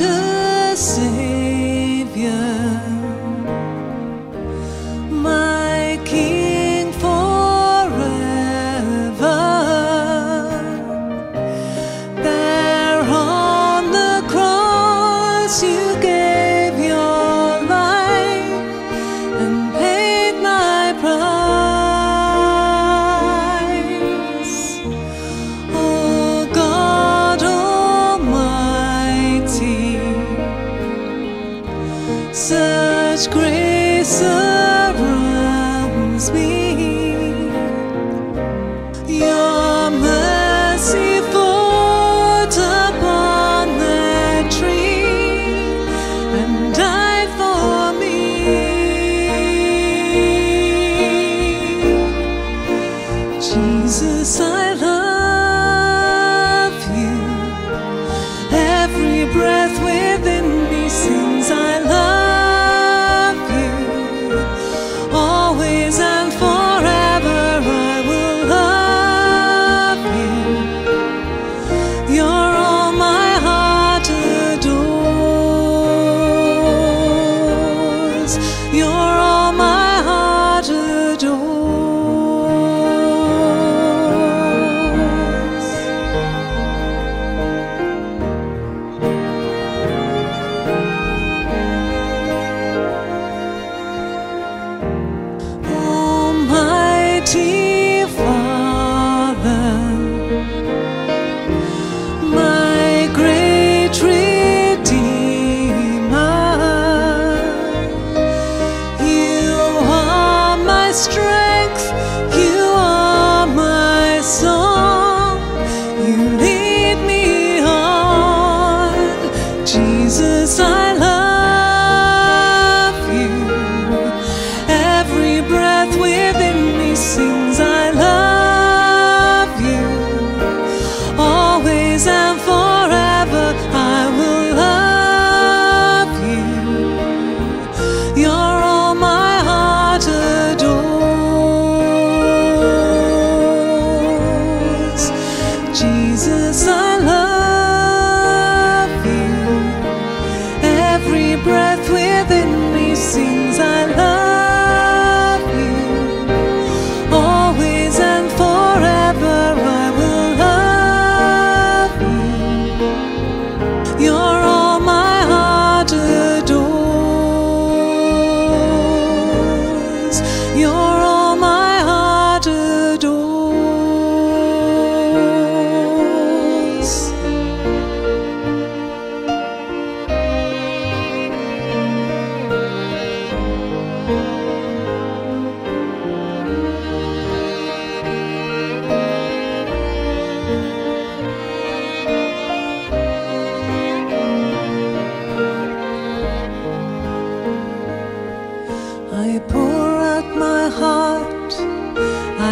precious I pour out my heart,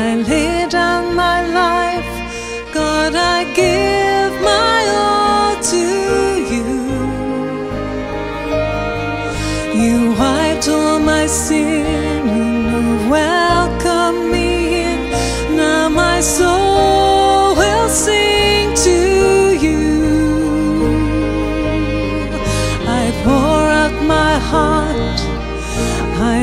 I lay down my life. God, I give my all to you.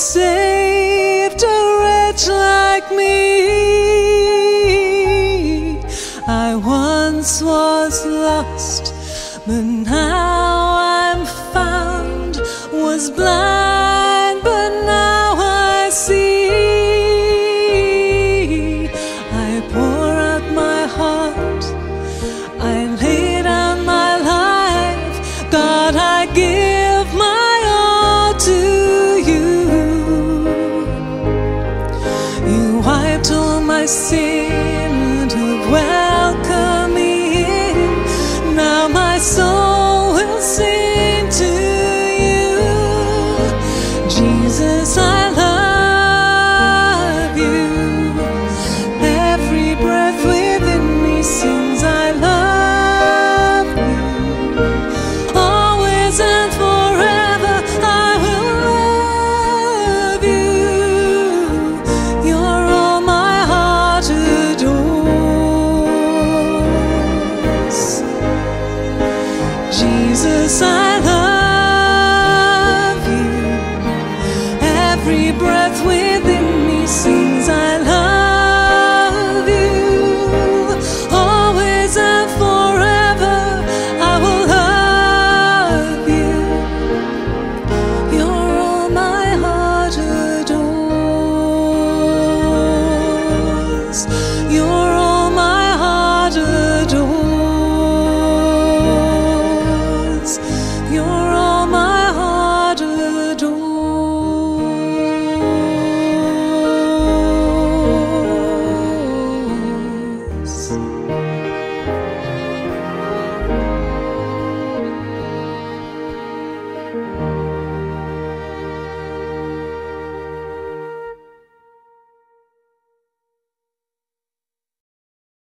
say seemed the when